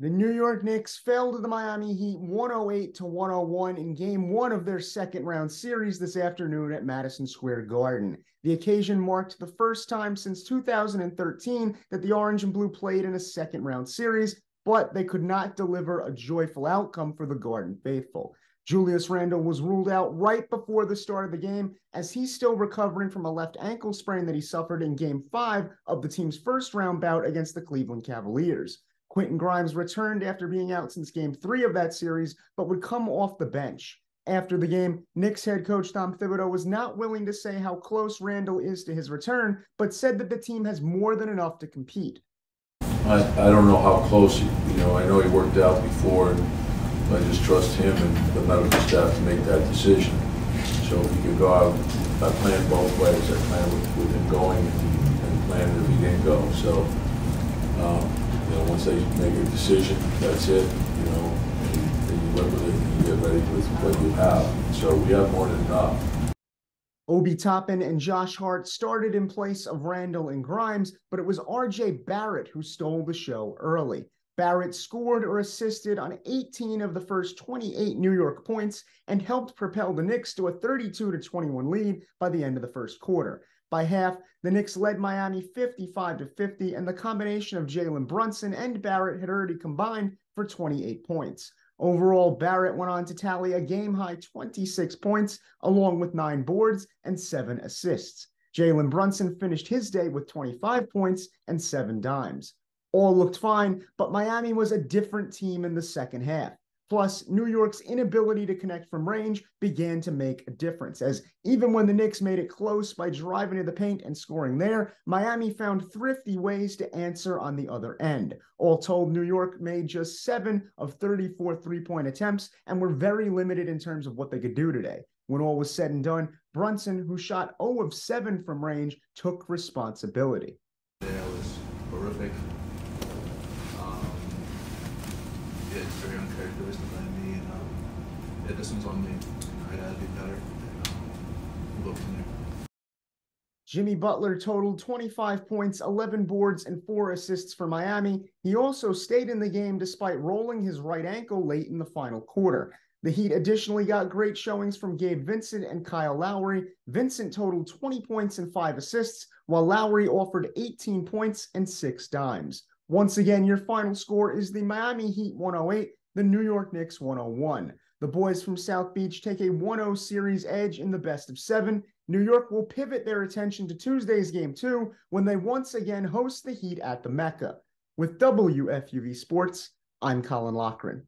The New York Knicks fell to the Miami Heat 108 to 101 in game one of their second round series this afternoon at Madison Square Garden. The occasion marked the first time since 2013 that the Orange and Blue played in a second round series, but they could not deliver a joyful outcome for the Garden faithful. Julius Randle was ruled out right before the start of the game as he's still recovering from a left ankle sprain that he suffered in game five of the team's first round bout against the Cleveland Cavaliers. Quentin Grimes returned after being out since game three of that series, but would come off the bench. After the game, Knicks head coach Tom Thibodeau was not willing to say how close Randle is to his return, but said that the team has more than enough to compete. I, I don't know how close, you know, I know he worked out before, and I just trust him and the medical staff to make that decision. So if he could go out, I planned both ways. I planned with, with him going and, and planned if he didn't go. So, um, once they make a decision, that's it, you know, and, you with it and you get ready with what you have. So we have more than enough. Obi Toppin and Josh Hart started in place of Randle and Grimes, but it was RJ Barrett who stole the show early. Barrett scored or assisted on 18 of the first 28 New York points and helped propel the Knicks to a 32 21 lead by the end of the first quarter. By half, the Knicks led Miami 55 to 50, and the combination of Jalen Brunson and Barrett had already combined for 28 points. Overall, Barrett went on to tally a game high 26 points, along with nine boards and seven assists. Jalen Brunson finished his day with 25 points and seven dimes. All looked fine, but Miami was a different team in the second half. Plus, New York's inability to connect from range began to make a difference, as even when the Knicks made it close by driving to the paint and scoring there, Miami found thrifty ways to answer on the other end. All told, New York made just seven of 34 three point attempts and were very limited in terms of what they could do today. When all was said and done, Brunson, who shot 0 of 7 from range, took responsibility. Was horrific. Very uncharacteristic by me, and um, yeah, this one's on me. I gotta be better, and um, from there. Jimmy Butler totaled 25 points, 11 boards, and four assists for Miami. He also stayed in the game despite rolling his right ankle late in the final quarter. The Heat additionally got great showings from Gabe Vincent and Kyle Lowry. Vincent totaled 20 points and five assists, while Lowry offered 18 points and six dimes. Once again, your final score is the Miami Heat 108, the New York Knicks 101. The boys from South Beach take a 1 0 series edge in the best of seven. New York will pivot their attention to Tuesday's game two when they once again host the Heat at the Mecca. With WFUV Sports, I'm Colin Loughran.